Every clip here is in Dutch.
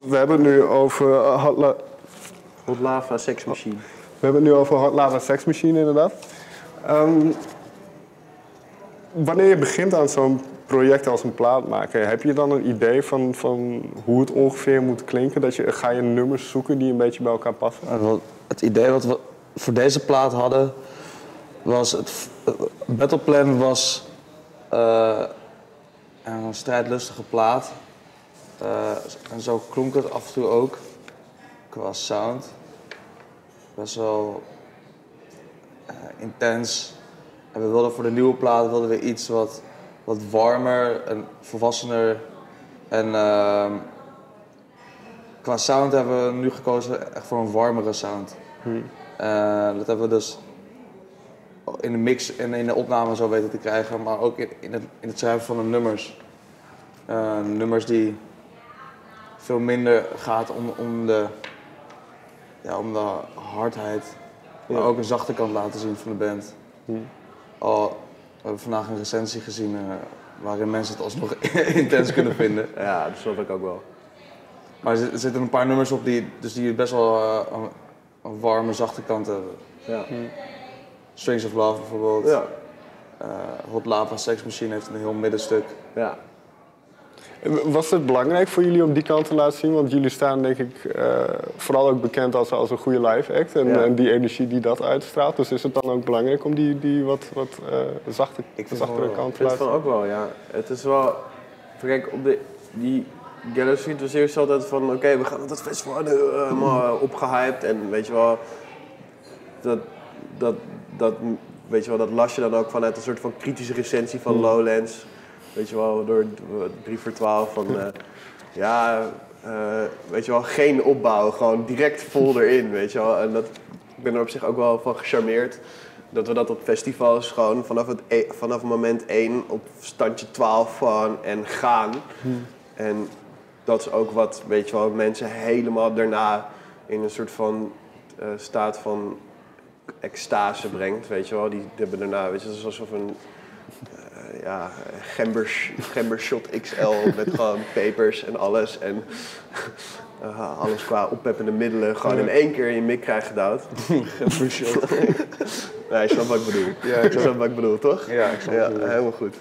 We hebben het nu over eh, Hot, La- Hot Lava Sex Machine. we hebben het nu over Hot Lava Sex Machine inderdaad. Ehm, wanneer je begint aan zo'n project als een plaat maken, heb je dan een idee van, van hoe het ongeveer moet klinken? Dat je, ga je nummers zoeken die een beetje bij elkaar passen? Het idee wat we voor deze plaat hadden was het Battleplan was eh, een strijdlustige plaat. Eh, en zo klonk het af en toe ook qua sound. Best wel eh, intens. En we wilden voor de nieuwe plaat wilden we iets wat, wat warmer en volwassener. En ehm, qua sound hebben we nu gekozen echt voor een warmere sound. Eh, dat hebben we dus in de mix en in de opname zo weten te krijgen, maar ook in, in, het, in het schrijven van de nummers. Nummers die veel minder gaat om, om, de, ja, om de hardheid, maar ook een zachte kant laten zien van de band. Al, we hebben vandaag een recensie gezien eh, waarin mensen het alsnog intens kunnen vinden. Ja, dat snap ik ook wel. Maar er zit- zitten een paar nummers op die, dus die best wel eh, een, een warme, zachte kant hebben. Ja. Strings of Love bijvoorbeeld. Ja. Eh, Hot Lava Sex Machine heeft een heel middenstuk. Ja. Was het belangrijk voor jullie om die kant te laten zien? Want jullie staan denk ik eh, vooral ook bekend als, als een goede live act. En, Ja. en die energie die dat uitstraalt. Dus is het dan ook belangrijk om die, die wat, wat eh, zachte, Ik vind zachtere wel- kant Ik te vind laten van ook wel, ja. Het is wel... Kijk, op de, die Gallows was eerst altijd van... Oké, we gaan op dat festival helemaal opgehyped. En weet je wel... Dat, dat, dat, weet je wel, dat las je dan ook vanuit een soort van kritische recensie van Lowlands. Weet je wel, door 3 voor 12 van... eh, ja, eh, weet je wel, geen opbouw. Gewoon direct vol erin, weet je wel. En dat, ik ben er op zich ook wel van gecharmeerd. Dat we dat op festivals gewoon vanaf, het e- vanaf moment 1 op standje 12 van en gaan. En dat is ook wat, weet je wel, mensen helemaal daarna in een soort van eh, staat van extase brengt, weet je wel. Die hebben daarna, weet je, het is alsof een ja, gember, gembershot XL met gewoon papers en alles. En eh, alles qua oppeppende middelen gewoon in één keer in je mik krijgt gedouwd. gembershot. nee, je snapt wat ik bedoel. Ja, ik snap wat ik bedoel, toch? Ja, ik snap ja, bedoelt. helemaal goed.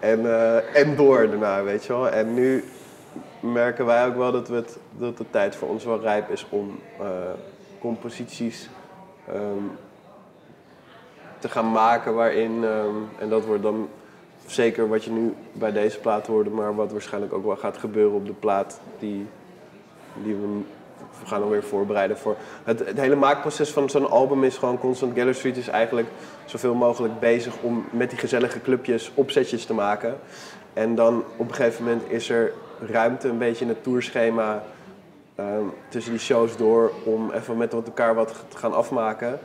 En, eh, en door daarna, weet je wel. En nu merken wij ook wel dat, we het, dat de tijd voor ons wel rijp is om eh, composities ehm, te gaan maken waarin, ehm, en dat wordt dan zeker wat je nu bij deze plaat hoorde, maar wat waarschijnlijk ook wel gaat gebeuren op de plaat die, die we, we gaan alweer voorbereiden voor. Het, het hele maakproces van zo'n album is gewoon constant. Gallows Street is eigenlijk zoveel mogelijk bezig om met die gezellige clubjes opzetjes te maken. En dan op een gegeven moment is er ruimte een beetje in het tourschema ehm, tussen die shows door om even met elkaar wat te gaan afmaken.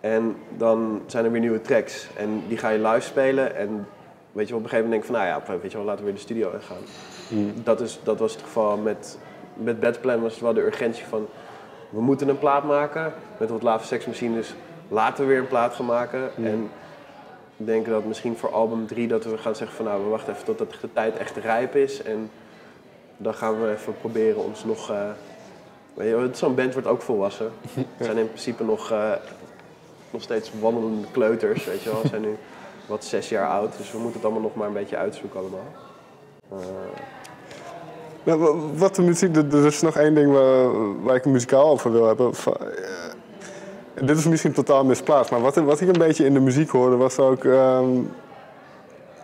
En dan zijn er weer nieuwe tracks. En die ga je live spelen. En weet je, op een gegeven moment denk ik van, nou ja, weet je wel, laten we weer de studio in gaan. Dat, is, dat was het geval met, met Badplan was het wel de urgentie van, we moeten een plaat maken. Met wat Machine, dus laten we weer een plaat gaan maken. En ik denk dat misschien voor album 3 dat we gaan zeggen van, nou, we wachten even totdat de tijd echt rijp is. En dan gaan we even proberen ons nog... weet je, Zo'n band wordt ook volwassen. Het zijn in principe nog, eh, nog steeds wandelende kleuters, weet je wel. We zijn nu wat zes jaar oud, dus we moeten het allemaal nog maar een beetje uitzoeken allemaal. Eh, Nou, wa- wat de muziek, er is nog één ding waar, waar ik een muzikaal over wil hebben. Eh, dit is misschien totaal misplaatst, maar wat, wat ik een beetje in de muziek hoorde was ook ehm,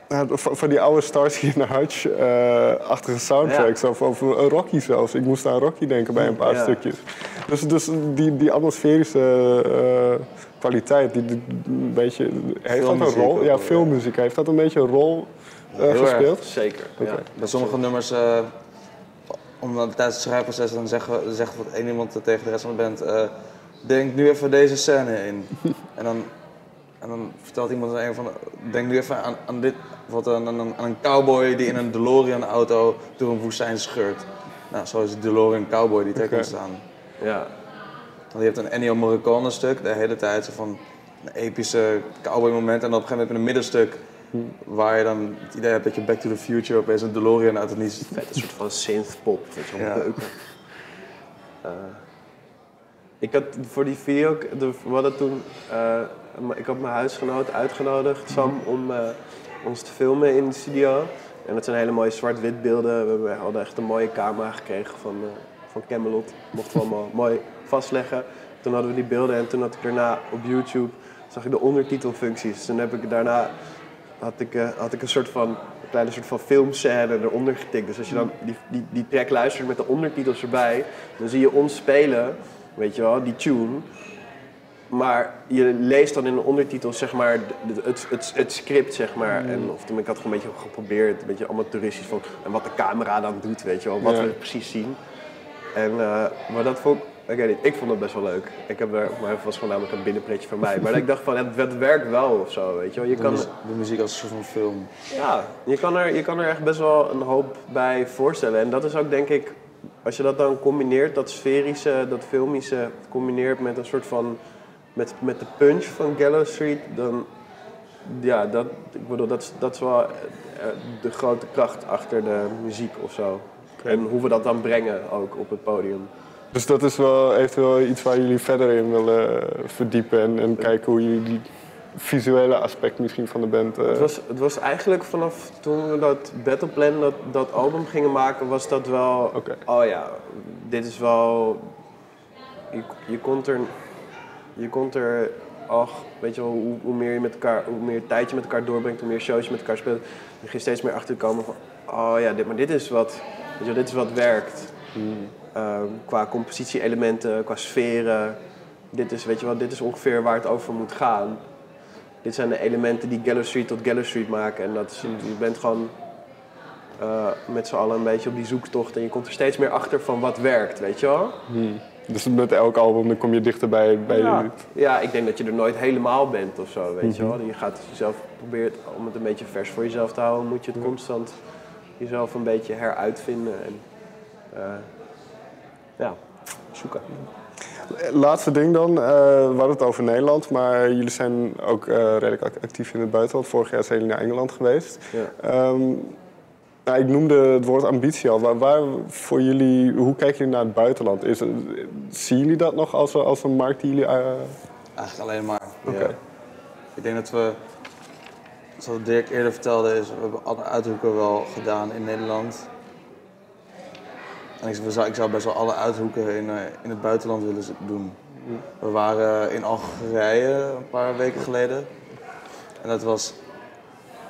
ja, van die oude Starsky in the Hutch-achtige soundtracks. Of, of een Rocky zelfs. Ik moest aan Rocky denken bij een paar Ja. stukjes. Dus, dus die, die atmosferische eh, kwaliteit, die, die- een beetje, heeft dat een rol? ook Ja, filmmuziek. Heeft dat een beetje een rol eh, Heel erg. gespeeld? zeker. Ja. Bij sommige nummers, eh, om tijdens het schrijfproces, dan zeggen, zegt wat één iemand tegen de rest van de band, eh, denk nu even deze scène in. en, dan, en dan vertelt iemand aan een van, denk nu even aan, aan dit, wat aan, aan, aan een cowboy die in een DeLorean auto door een woestijn scheurt. Nou, zo is de DeLorean cowboy die Oké. ontstaan. Ja. Want je hebt een Ennio Morricone stuk, de hele tijd zo van een epische cowboy moment. En dan op een gegeven moment heb je een middenstuk waar je dan het idee hebt dat je Back to the Future opeens een DeLorean uit het niets... Vet, een soort van synthpop, weet je wel, Ja. eh, ik had voor die video, de, we hadden toen, eh, ik had mijn huisgenoot uitgenodigd, Sam, om eh, ons te filmen in de studio. En dat zijn hele mooie zwart-wit beelden. We hadden echt een mooie camera gekregen van, van Camelot. Mochten we allemaal mooi vastleggen. Toen hadden we die beelden en toen had ik daarna op YouTube, zag ik de ondertitelfuncties. Toen heb ik daarna, had ik, eh, had ik een soort van, een kleine soort van filmscène eronder getikt. Dus als je dan die, die, die track luistert met de ondertitels erbij, dan zie je ons spelen, weet je wel, die tune. Maar je leest dan in de ondertitels zeg maar het, het, het script zeg maar. En of toen, ik had gewoon een beetje geprobeerd, een beetje amateuristisch van en wat de camera dan doet, weet je wel, wat Ja. we precies zien. En, eh, maar dat vond ik, weet niet, ik vond dat best wel leuk. Ik heb er, maar het was gewoon namelijk een binnenpretje van mij. Maar ik dacht van, het, het werkt wel of zo, weet je wel. Je De, kan, mu- de muziek als een soort van film. ja, je kan, er, je kan er echt best wel een hoop bij voorstellen. En dat is ook denk ik, als je dat dan combineert, dat sferische, dat filmische, combineert met een soort van, met, met de punch van Gallows Street, dan, ja, dat, ik bedoel, dat, is- dat is wel eh, de grote kracht achter de muziek of zo. En hoe we dat dan brengen ook op het podium. Dus dat is wel eventueel iets waar jullie verder in willen verdiepen en, en kijken hoe jullie die visuele aspect misschien van de band. eh, Het was, het was eigenlijk vanaf toen we dat Battleplan, dat, dat album gingen maken, was dat wel... Oké. Oh ja, dit is wel... Je, je kon er... Je kon er... Ach, weet je wel, hoe, hoe meer je met elkaar, hoe meer tijd je met elkaar doorbrengt, hoe meer shows je met elkaar speelt, dan ga je steeds meer achter komen van, oh ja, dit, maar dit is wat, weet je dit is wat werkt. Ehm, qua compositie-elementen, qua sferen. Dit is, weet je wel, dit is ongeveer waar het over moet gaan. Dit zijn de elementen die Gallows Street tot Gallows Street maken. En dat is, je bent gewoon eh, met z'n allen een beetje op die zoektocht. En je komt er steeds meer achter van wat werkt, weet je wel? Dus met elk album dan kom je dichter bij, bij Ja. jullie. ja, ik denk dat je er nooit helemaal bent of zo, weet je wel. Je gaat jezelf probeert om het een beetje vers voor jezelf te houden, moet je het constant jezelf een beetje heruitvinden. En, eh, ja, zoeken. Laatste ding dan, eh, we hadden het over Nederland, maar jullie zijn ook eh, redelijk ac- actief in het buitenland. Vorig jaar zijn jullie naar Engeland geweest. Ja. Ehm, nou, ik noemde het woord ambitie al. Waar, waar voor jullie, hoe kijken jullie naar het buitenland? Is, zien jullie dat nog als, een- als een markt die jullie... eh, Eigenlijk alleen maar. Oké. Ja. Ik denk dat we, zoals Dirk eerder vertelde, is we hebben alle uithoeken wel gedaan in Nederland. En ik, zou, ik zou best wel alle uithoeken in, eh, in het buitenland willen doen. We waren in Algerije een paar weken geleden. En dat was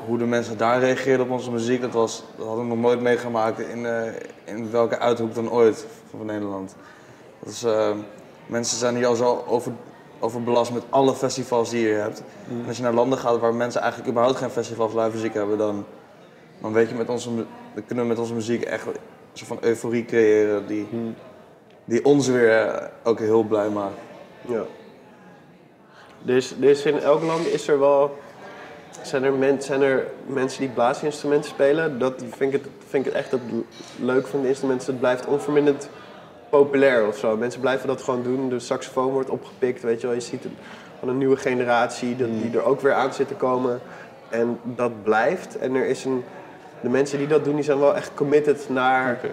hoe de mensen daar reageerden op onze muziek. Dat, was, dat hadden we nog nooit meegemaakt in, eh, in welke uithoek dan ooit van Nederland. Eh, mensen zijn hier al zo over, overbelast met alle festivals die je hebt. En als je naar landen gaat waar mensen eigenlijk überhaupt geen festivals live muziek hebben, dan, dan weet je met onze, dan kunnen we met onze muziek echt een soort van euforie creëren die, die ons weer eh, ook heel blij maakt. Ja. Dus, dus in elk land is er wel. Zijn er, men, zijn er mensen die blaasinstrumenten spelen? Dat vind ik, het, vind ik het echt het leuk van de instrumenten. Het blijft onverminderd populair of zo. Mensen blijven dat gewoon doen. De saxofoon wordt opgepikt, weet je wel. Je ziet een, van een nieuwe generatie dat, die er ook weer aan zit te komen. En dat blijft. En er is een... De mensen die dat doen, die zijn wel echt committed naar Oké.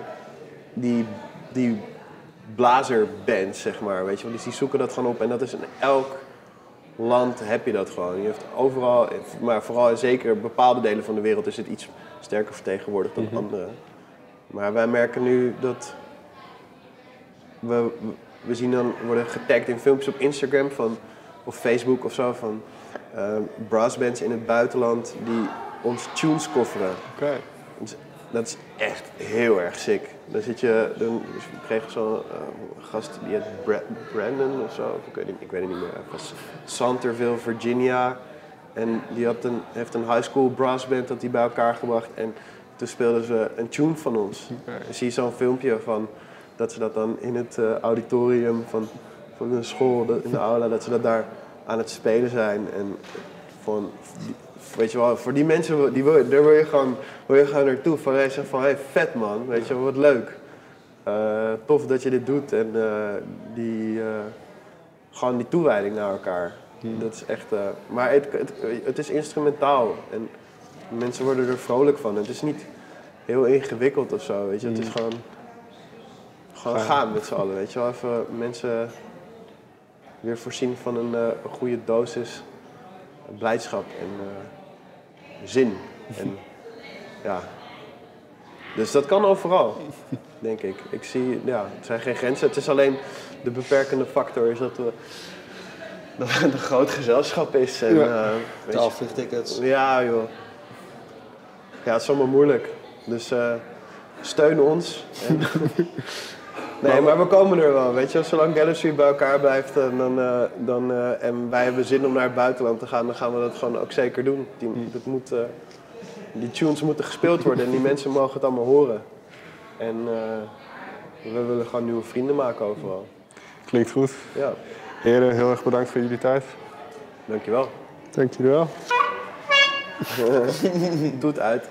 die, die blazerband, zeg maar. Weet je wel. Dus die zoeken dat gewoon op. En dat is in elk land heb je dat gewoon. Je hebt overal, maar vooral in zeker bepaalde delen van de wereld is het iets sterker vertegenwoordigd dan andere. Maar wij merken nu dat we, we zien dan, worden getagd in filmpjes op Instagram van, of Facebook of zo van eh, brassbands in het buitenland die ons tunes kofferen. Oké. Dat is- Dat is echt heel erg sick. Dan zit je, dan dus we kregen zo'n eh, gast die heet Bra- Brandon of zo, ik weet, niet, ik weet het niet meer. Hij was Santerville, Virginia. En die had een, heeft een high school brass band dat hij bij elkaar gebracht. En toen speelden ze een tune van ons. Dan zie je zo'n filmpje van dat ze dat dan in het eh, auditorium van, van een school, in de aula, dat ze dat daar aan het spelen zijn. En van, weet je wel, voor die mensen, die wil, je- daar wil je gewoon, wil je gewoon naartoe. Van, hey, van, hey, vet man, weet je wel, wat leuk. Eh, tof dat je dit doet en eh, die, gewoon die toewijding naar elkaar. Dat is echt, maar het, het, het is instrumentaal en mensen worden er vrolijk van. Het is niet heel ingewikkeld of zo, weet je. Het is gewoon, gewoon gaan met z'n allen, weet je wel. Even mensen weer voorzien van een, eh, een goede dosis blijdschap en eh, zin. En, ja. Dus dat kan overal, denk ik. Ik zie, ja, het zijn geen grenzen. Het is alleen de beperkende factor is dat we dat het een groot gezelschap is. En, Ja. eh, weet je, Taalvliegtickets. ja, joh. Ja, het is allemaal moeilijk. Dus eh, steun ons. En- nee, maar we komen er wel, weet je. Zolang Galaxy bij elkaar blijft en, dan, eh, dan, eh, en wij hebben zin om naar het buitenland te gaan, dan gaan we dat gewoon ook zeker doen. Die, dat moet, eh, die tunes moeten gespeeld worden en die mensen mogen het allemaal horen. En eh, we willen gewoon nieuwe vrienden maken overal. Klinkt goed. Ja, Heren, heel erg bedankt voor jullie tijd. dankjewel. Dank jullie wel. Doet uit.